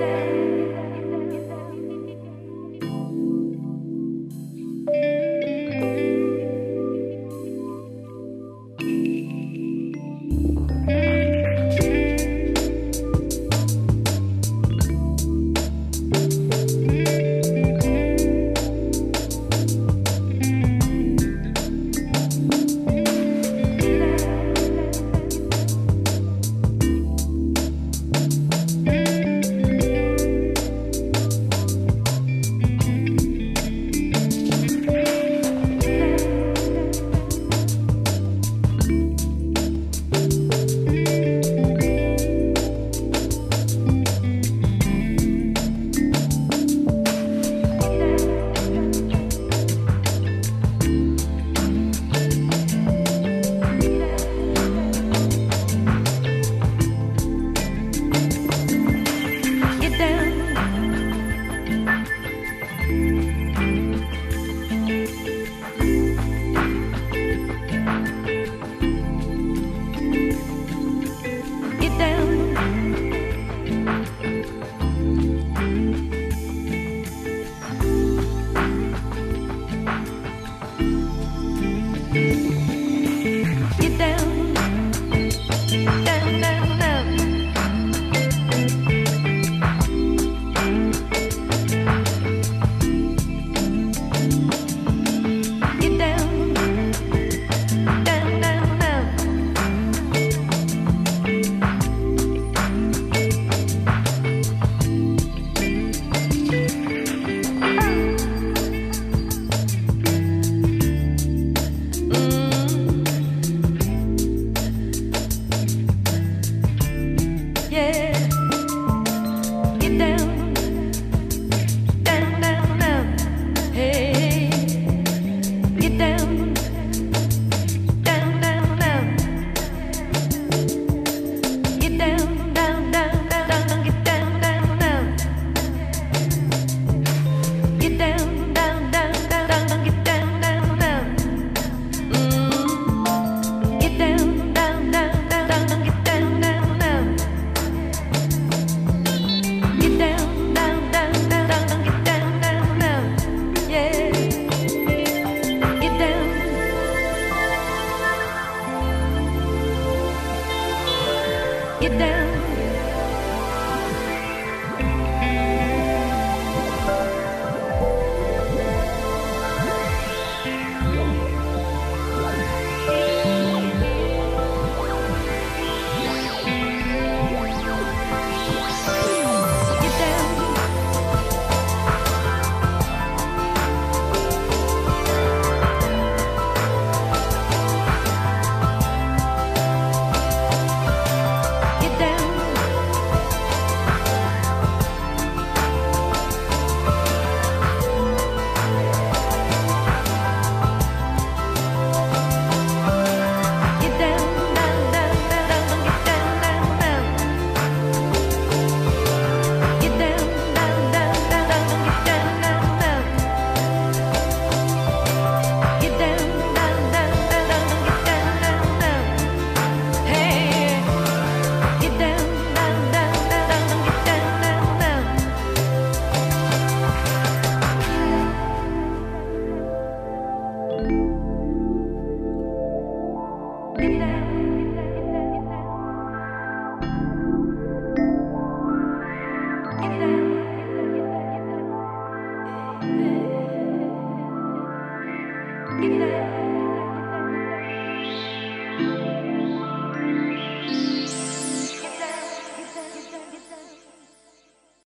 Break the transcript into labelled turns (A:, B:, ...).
A: lady. Thank you. Thank you.